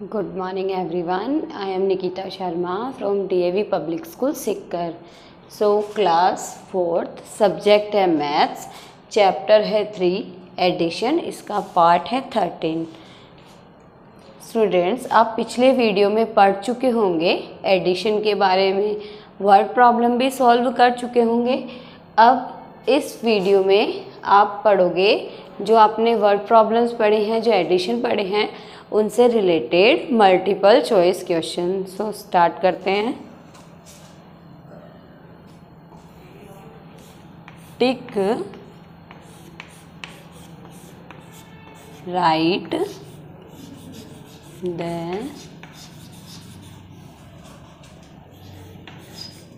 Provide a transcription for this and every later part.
Good morning, everyone. I am Nikita Sharma from DAV Public School, Sikkar. So, class fourth, subject है maths chapter है three addition इसका part है thirteen students आप पिछले video में पढ़ चुके होंगे एडिशन के बारे में. वर्ड प्रॉब्लम भी सॉल्व कर चुके होंगे. अब इस वीडियो में आप पढ़ोगे जो आपने वर्ड प्रॉब्लम्स पढ़े हैं जो एडिशन पढ़े हैं उनसे related multiple choice question so start करते हैं। Tick right the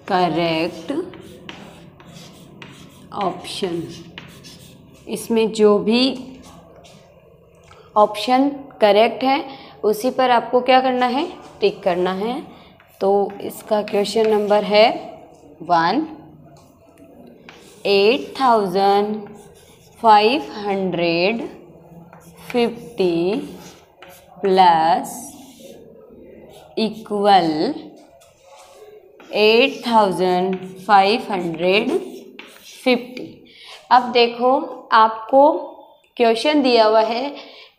correct option इसमें जो भी ऑप्शन करेक्ट है, उसी पर आपको क्या करना है, टिक करना है। तो इसका क्वेश्चन नंबर है one, eight thousand five hundred fifty plus equal eight thousand five hundred fifty. अब देखो, आपको क्वेश्चन दिया हुआ है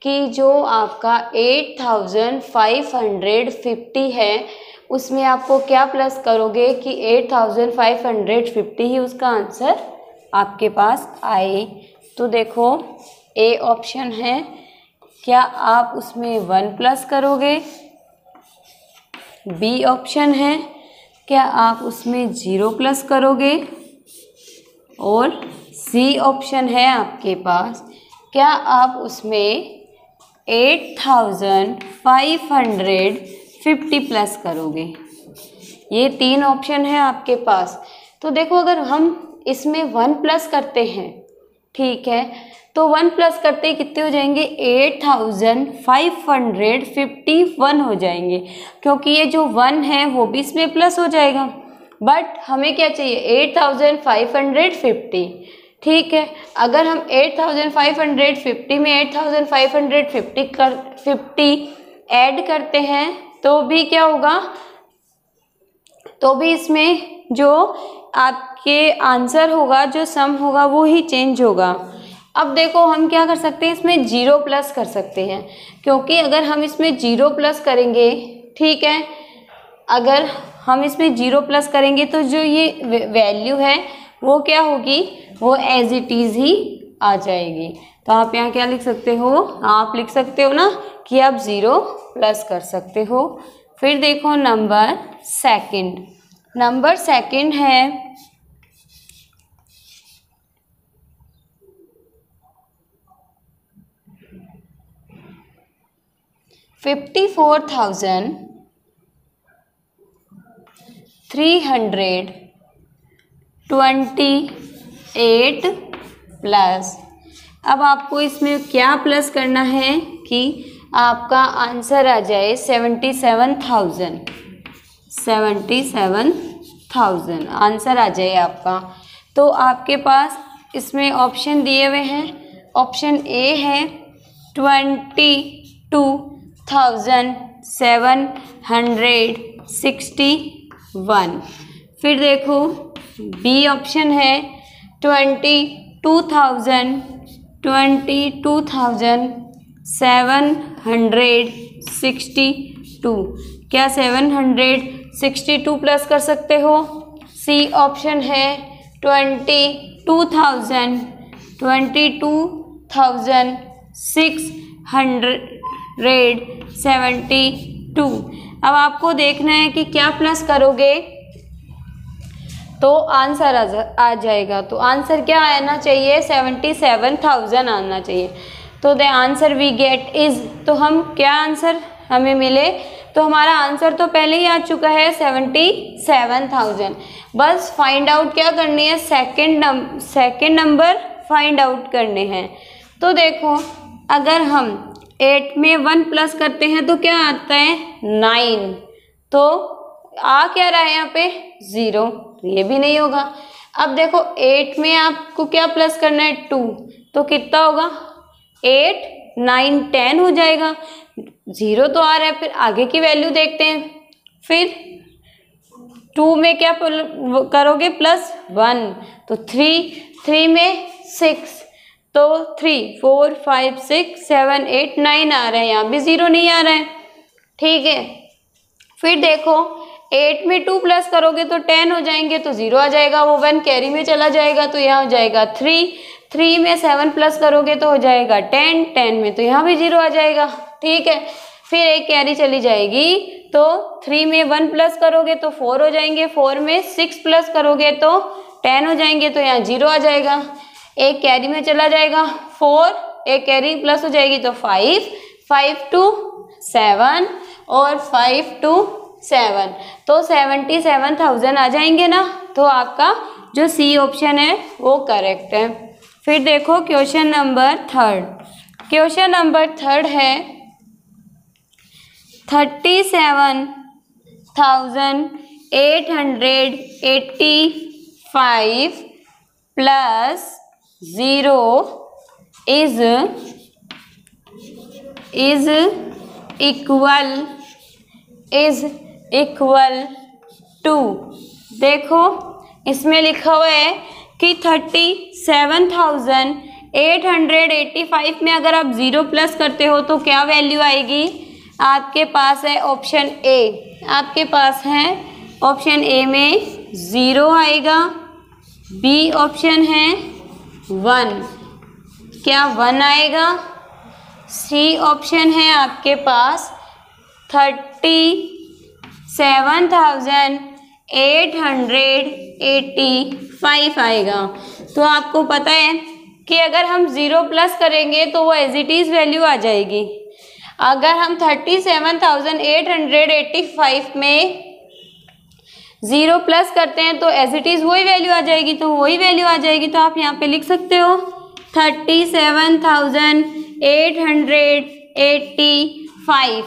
कि जो आपका eight thousand five hundred fifty है, उसमें आपको क्या प्लस करोगे कि eight thousand five hundred fifty ही उसका आंसर आपके पास आए। तो देखो ए ऑप्शन है। क्या आप उसमें वन प्लस करोगे? बी ऑप्शन है। क्या आप उसमें ज़ीरो प्लस करोगे? और सी ऑप्शन है आपके पास। क्या आप उसमें eight thousand five hundred fifty plus करोगे। ये तीन ऑप्शन है आपके पास। तो देखो, अगर हम इसमें वन प्लस करते हैं, ठीक है तो वन प्लस करते कितने हो जाएँगे? Eight thousand five hundred fifty one हो जाएँगे। क्योंकि ये जो वन है, वो भी इसमें प्लस हो जाएगा। बट हमें क्या चाहिए? Eight thousand five hundred fifty. ठीक है, अगर हम eight thousand five hundred fifty में eight thousand five hundred fifty कर फिफ्टी ऐड करते हैं तो भी क्या होगा? तो भी इसमें जो आपके आंसर होगा, जो सम होगा, वो ही चेंज होगा। अब देखो, हम क्या कर सकते हैं? इसमें ज़ीरो प्लस कर सकते हैं। क्योंकि अगर हम इसमें ज़ीरो प्लस करेंगे, ठीक है, अगर हम इसमें ज़ीरो प्लस करेंगे तो जो ये वैल्यू है वो क्या होगी? वो एज इट इज़ ही आ जाएगी। तो आप यहाँ क्या लिख सकते हो? आप लिख सकते हो ना कि आप ज़ीरो प्लस कर सकते हो। फिर देखो नंबर सेकंड नंबर सेकंड है। Fifty four thousand three hundred twenty eight plus. अब आपको इसमें क्या प्लस करना है कि आपका आंसर आ जाए seventy seven thousand. Seventy seven thousand answer आ जाए आपका। तो आपके पास इसमें ऑप्शन दिए हुए हैं। ऑप्शन ए है twenty two thousand seven hundred sixty one. फिर देखो बी ऑप्शन है twenty two thousand twenty two thousand seven hundred sixty two क्या seven hundred sixty two plus कर सकते हो? सी ऑप्शन है twenty two thousand twenty two thousand six hundred seventy two अब आपको देखना है कि क्या प्लस करोगे? तो आंसर आ, जाएगा। तो आंसर क्या आना चाहिए? सेवेंटी सेवन थाउज़ेंड आना चाहिए। तो the answer we get is तो हम क्या आंसर हमें मिले? तो हमारा आंसर तो पहले ही आ चुका है सेवेंटी सेवन थाउज़ेंड। बस फाइंड आउट क्या करनी है? Second number second number find out करने हैं। तो देखो अगर हम एट में वन प्लस करते हैं तो क्या आता है? नाइन तो आ क्या रहा है यहाँ पे? ज़ीरो ये भी नहीं होगा। अब देखो एट में आपको क्या प्लस करना है? टू तो कितना होगा? एट नाइन टेन हो जाएगा। ज़ीरो तो आ रहा है, फिर आगे की वैल्यू देखते हैं। फिर टू में क्या करोगे? प्लस वन तो थ्री थ्री में सिक्स तो three four five six seven eight nine आ रहे हैं। यहाँ भी ज़ीरो नहीं आ रहा है। ठीक है। फिर देखो एट में टू प्लस करोगे तो टेन हो जाएँगे तो ज़ीरो आ जाएगा, वो वन कैरी में चला जाएगा तो यहाँ हो जाएगा थ्री। थ्री में सेवन प्लस करोगे तो हो जाएगा टेन टेन में तो यहाँ भी ज़ीरो आ जाएगा। ठीक है, फिर एक कैरी चली जाएगी तो थ्री में वन प्लस करोगे तो फोर हो जाएँगे, फोर में सिक्स प्लस करोगे तो टेन हो जाएँगे तो यहाँ ज़ीरो आ जाएगा। एक कैरी में चला जाएगा, फोर, एक कैरी प्लस हो जाएगी तो फाइव फाइव टू सेवन और फाइव टू सेवन। तो सेवेंटी सेवन थाउज़ेंड आ जाएँगे ना तो आपका जो सी ऑप्शन है, वो करेक्ट है। फिर देखो question number third question number third है thirty seven thousand eight hundred eighty five plus zero is is equal is equal to. देखो, इसमें लिखा हुआ है कि thirty seven thousand eight hundred eighty five में अगर आप ज़ीरो प्लस करते हो तो क्या वैल्यू आएगी? आपके पास है ऑप्शन ए आपके पास है ऑप्शन ए में ज़ीरो आएगा। बी ऑप्शन है वन क्या वन आएगा? सी ऑप्शन है आपके पास thirty seven thousand eight hundred eighty five आएगा। तो आपको पता है कि अगर हम ज़ीरो प्लस करेंगे तो वो एज इट इज़ वैल्यू आ जाएगी। अगर हम thirty seven thousand eight hundred eighty five में ज़ीरो प्लस करते हैं तो एज इट इज़ वही वैल्यू आ जाएगी तो वही वैल्यू आ जाएगी। तो आप यहाँ पे लिख सकते हो thirty seven thousand eight hundred eighty five.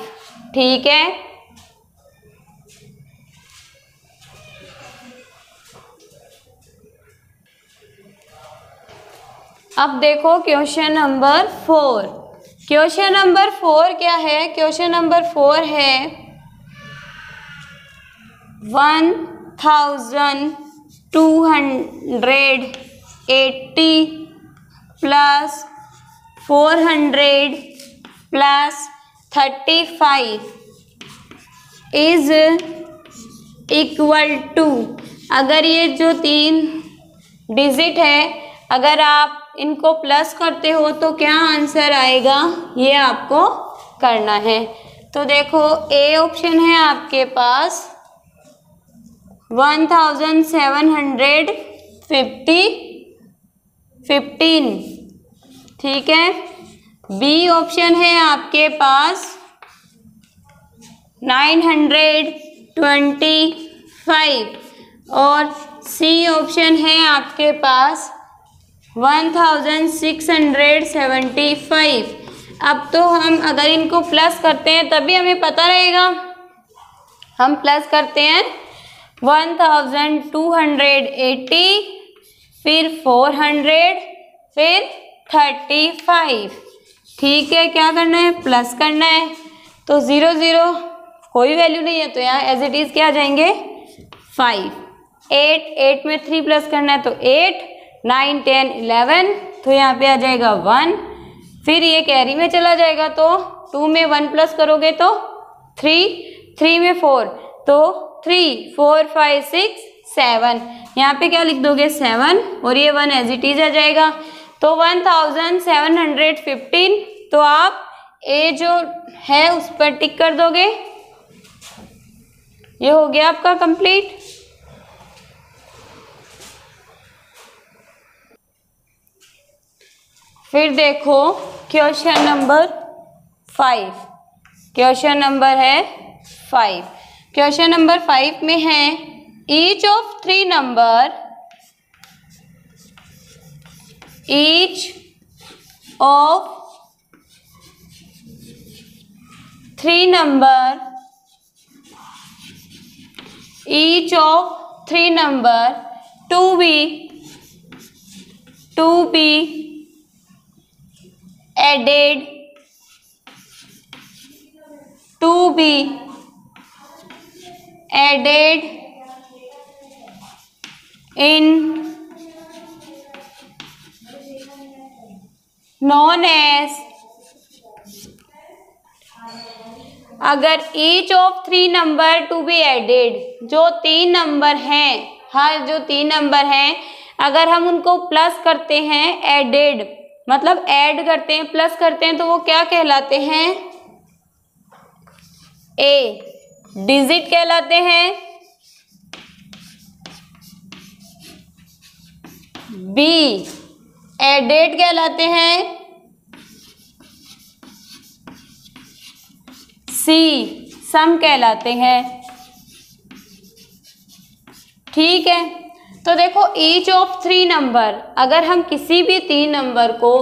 ठीक है? अब देखो question number four question number four क्या है? क्वेश्चन नंबर फोर है one thousand two hundred eighty plus four hundred plus thirty five is equal to अगर ये जो तीन डिजिट है, अगर आप इनको प्लस करते हो तो क्या आंसर आएगा? ये आपको करना है। तो देखो ए ऑप्शन है आपके पास one thousand seven hundred fifty fifteen ठीक है? बी ऑप्शन है आपके पास नाइन हंड्रेड ट्वेंटी फाइव और सी ऑप्शन है आपके पास one thousand six hundred seventy five अब तो हम अगर इनको प्लस करते हैं, तभी हमें पता रहेगा। हम प्लस करते हैं one thousand two hundred eighty फिर फोर हंड्रेड फिर थर्टी फाइव ठीक है, क्या करना है? प्लस करना है। तो ज़ीरो ज़ीरो कोई वैल्यू नहीं है तो यहाँ एज इट इज़ क्या आ जाएँगे? फाइव एट एट में थ्री प्लस करना है तो एट नाइन, टेन, इलेवन तो यहाँ पे आ जाएगा वन। फिर ये कैरी में चला जाएगा तो टू में वन प्लस करोगे तो थ्री थ्री में फोर तो three, four, five, six, seven. यहाँ पे क्या लिख दोगे? सेवन, और ये वन एज इट इज़ आ जाएगा। तो one thousand seven hundred fifteen तो आप ए जो है उस पर टिक कर दोगे। ये हो गया आपका कंप्लीट। फिर देखो, question number five question number है फाइव क्वेश्चन नंबर फाइव में है each of three number each of three number each of three number to be to be added to be added in known as अगर each of three number to be added जो तीन number हैं हर जो तीन number हैं, अगर हम उनको प्लस करते हैं एडेड मतलब ऐड करते हैं प्लस करते हैं तो वो क्या कहलाते हैं? ए डिजिट कहलाते हैं। बी एडेड कहलाते हैं। सी सम कहलाते हैं। ठीक है? तो देखो ईच ऑफ़ थ्री नंबर अगर हम किसी भी तीन नंबर को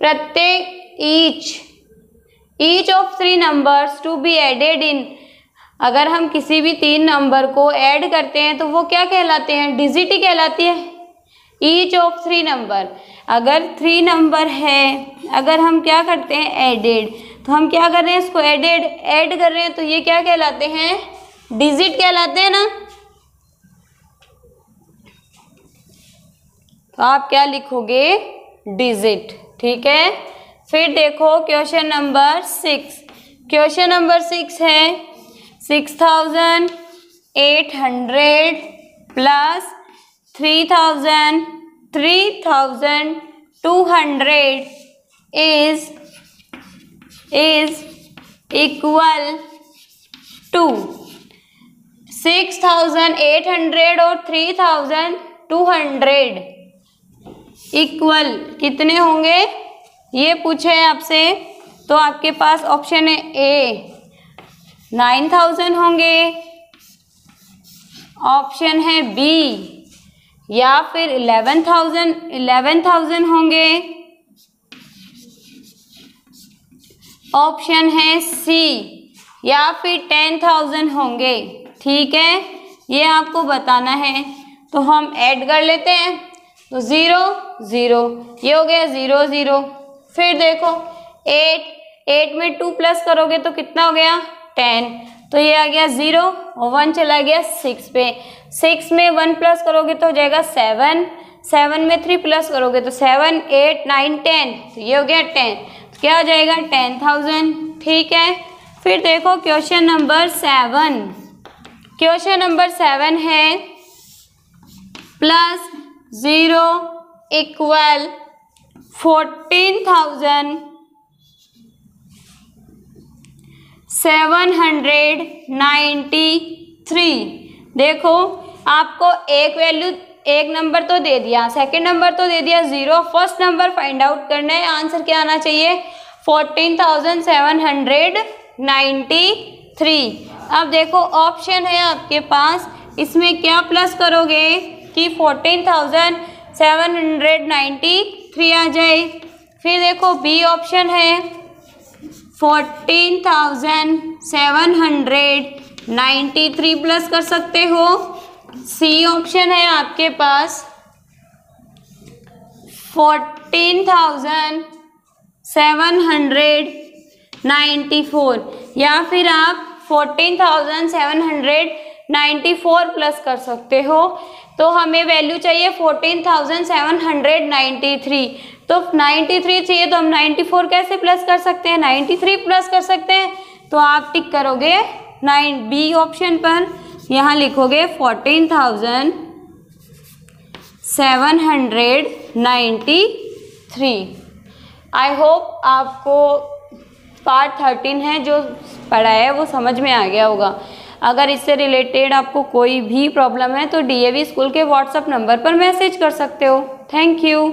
प्रत्येक each each of three numbers to be added in अगर हम किसी भी तीन नंबर को ऐड करते हैं तो वो क्या कहलाते हैं? डिजिट ही कहलाती है। ईच ऑफ़ थ्री नंबर अगर थ्री नंबर है, अगर हम क्या करते हैं? एडेड तो हम क्या कर रहे हैं इसको एडेड ऐड कर रहे हैं तो ये क्या कहलाते हैं? डिजिट कहलाते हैं ना? आप क्या लिखोगे? डिजिट ठीक है? फिर देखो question number six question number six है. Six thousand eight hundred plus three thousand three thousand two hundred is is equal to six thousand eight hundred और three thousand two hundred equal कितने होंगे? ये पूछे हैं आपसे। तो आपके पास ऑप्शन है ए नाइन थाउज़ेंड होंगे। ऑप्शन है बी या फिर इलेवन थाउज़ेंड इलेवन थाउज़ेंड होंगे। ऑप्शन है सी या फिर टेन थाउज़ेंड होंगे। ठीक है? ये आपको बताना है। तो हम ऐड कर लेते हैं। तो ज़ीरो ज़ीरो। ये हो गया ज़ीरो ज़ीरो। फिर देखो एट एट में टू प्लस करोगे तो कितना हो गया? टेन तो ये आ गया ज़ीरो और वन चला गया सिक्स पे। सिक्स में वन प्लस करोगे तो हो जाएगा सेवन सेवन में थ्री प्लस करोगे तो सेवन एट नाइन टेन तो ये हो गया टेन तो क्या हो जाएगा? टेन थाउज़ेंड ठीक है? फिर देखो question number seven question number seven है। Plus zero equal fourteen thousand seven hundred ninety three देखो, आपको एक वैल्यू एक नंबर तो दे दिया सेकंड नंबर तो दे दिया zero first number find out करना है आंसर क्या आना चाहिए? Fourteen thousand seven hundred ninety three अब देखो ऑप्शन है आपके पास, इसमें क्या प्लस करोगे? कि fourteen thousand seven hundred ninety three आ जाए। फिर देखो बी ऑप्शन है। Fourteen thousand seven hundred ninety three plus कर सकते हो। सी ऑप्शन है आपके पास। Fourteen thousand seven hundred ninety four या फिर आप fourteen thousand seven hundred ninety four plus कर सकते हो। तो हमें वैल्यू चाहिए fourteen thousand seven hundred ninety three तो नाइन्टी थ्री चाहिए तो हम नाइन्टी फोर कैसे प्लस कर सकते हैं? नाइन्टी थ्री प्लस कर सकते हैं? तो आप टिक करोगे नाइन बी ऑप्शन पर। यहाँ लिखोगे fourteen thousand seven hundred ninety three I hope आपको पार्ट थर्टीन है, जो पढ़ा है, वो समझ में आ गया होगा। अगर इससे रिलेटेड आपको कोई भी प्रॉब्लम है तो डीएवी स्कूल के व्हाट्सअप नंबर पर मैसेज कर सकते हो। Thank you